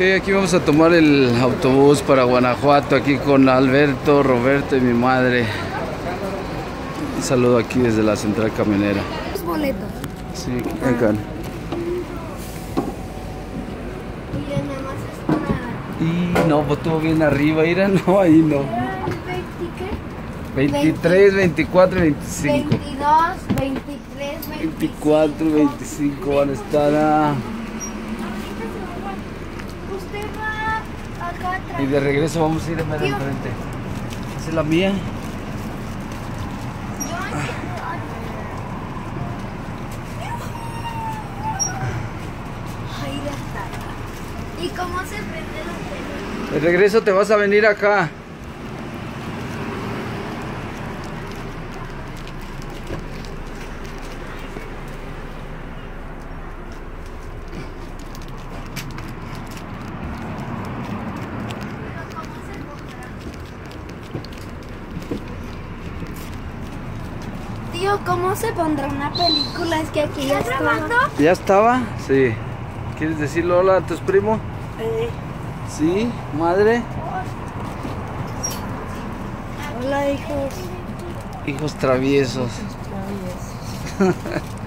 Ok, aquí vamos a tomar el autobús para Guanajuato, aquí con Alberto, Roberto y mi madre. Un saludo aquí desde la central camionera. Los boletos. Sí, acá. Y nada más es para... Y no, pues estuvo bien arriba, Ira, no, ahí no. 23, 24 y 25. 22, 23, 24, 25 van a estar a... Usted va acá atrás. Y de regreso vamos a ir a ver enfrente. Esa es la mía. Ahí ya está. ¿Y cómo se prende la? De regreso te vas a venir acá. Tío, ¿cómo se pondrá una película? Es que aquí ya está. grabando? ¿Ya estaba? Sí. ¿Quieres decirle hola a tus primos? Sí, madre. Hola, hijos. Hijos traviesos. Traviesos.